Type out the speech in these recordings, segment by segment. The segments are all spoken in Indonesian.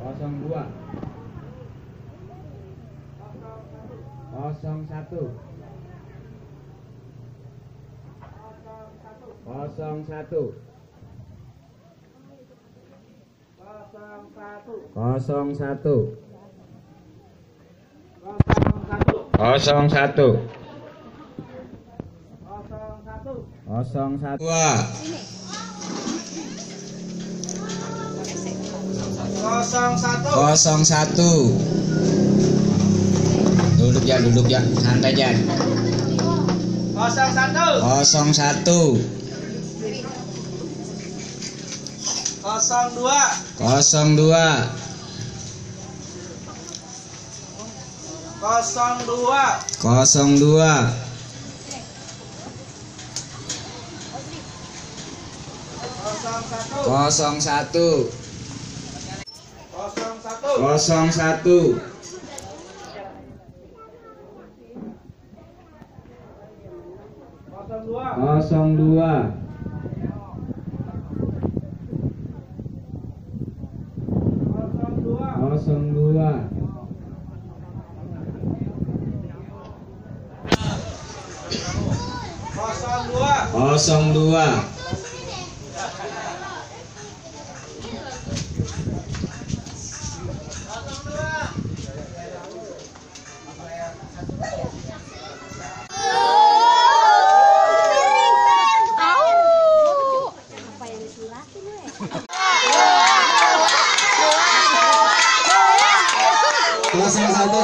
02 01 01 01 01 01 02 01 Duduk ya, duduk ya. Santai nol dua. 01 dua. 02 dua. 02 satu. 01 02 02 02 Satu.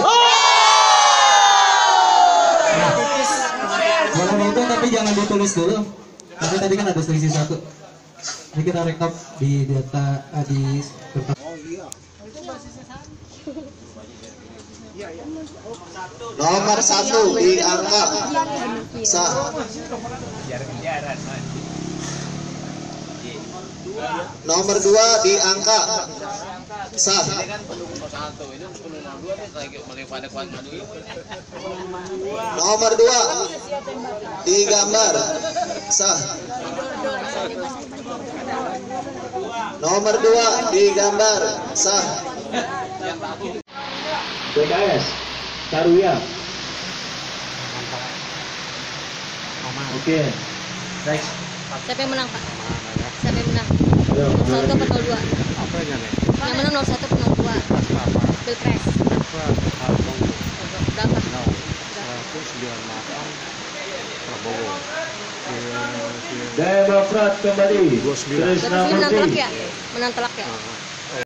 Boleh nonton tapi jangan ditulis dulu. Tapi tadi kan ada selisih satu. Ini kita rekap di data ah, di kertas. Nomor satu di angka sah. Nomor dua di angka sah. Nomor dua di gambar sah. Nomor dua di gambar sah. PKS Saruya Oke next Siapa yang menang, Pak? Yang? Ayo, 01 atau 02? Yang menang 01 atau 02? Pilpres. Berapa? Demokrat kembali Krisna Berarti menang telak ya? Menang telak ya?